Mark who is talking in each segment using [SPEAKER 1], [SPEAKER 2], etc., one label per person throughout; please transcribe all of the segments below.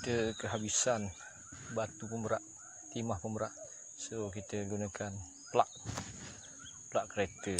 [SPEAKER 1] kita kehabisan batu pemerak timah pemerak so kita gunakan plug plug kereta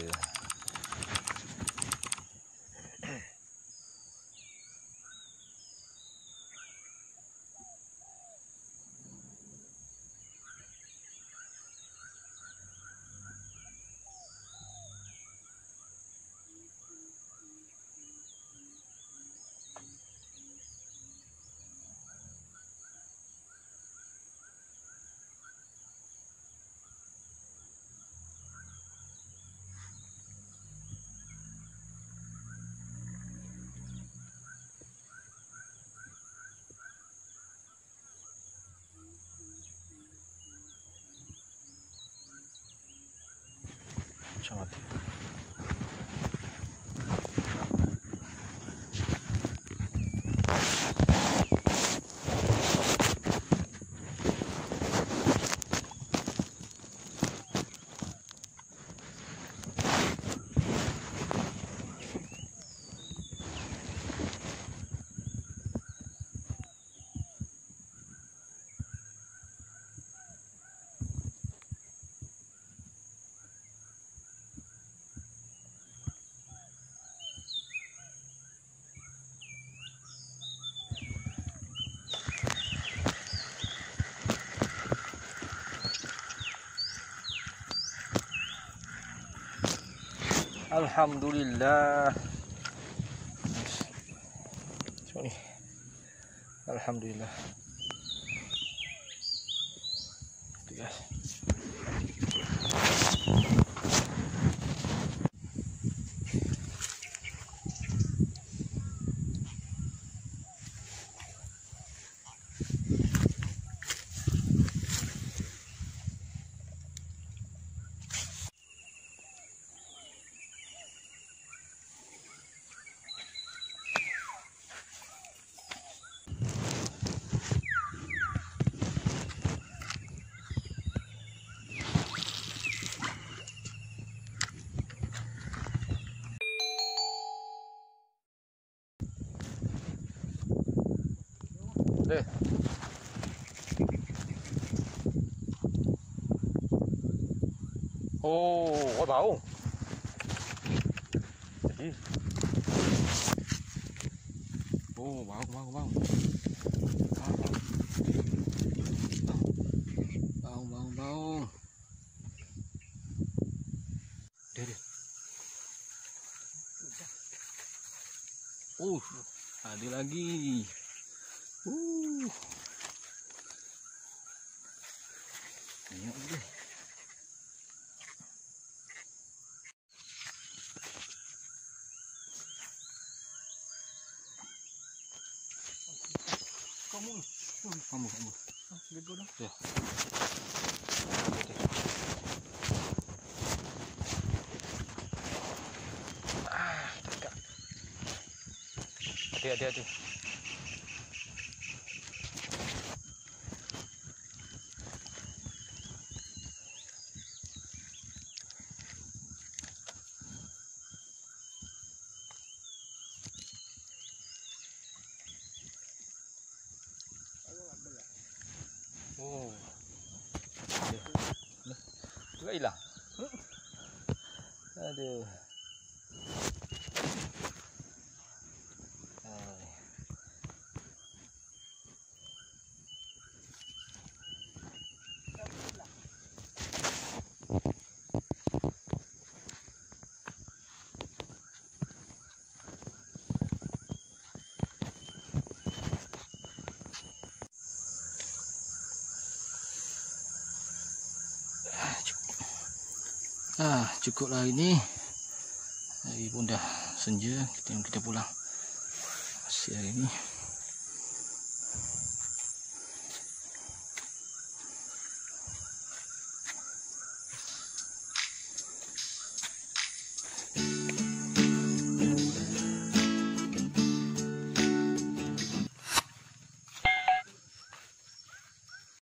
[SPEAKER 1] আমার الحمد لله. شوني. الحمد لله. thế ô ôi bảo. Đi. Ô, bảo bảo bảo. Bao bao bao đây đây uh ada à, lagi. Kamu, kamu, kamu. Let go dah. Ya. Ah, dekat. Hati, hati, hati. Oh. Juga hilang. Aduh. Ah, cukuplah hari ni. Hari pun dah senja, kita kita pulang. Asyik hari ni.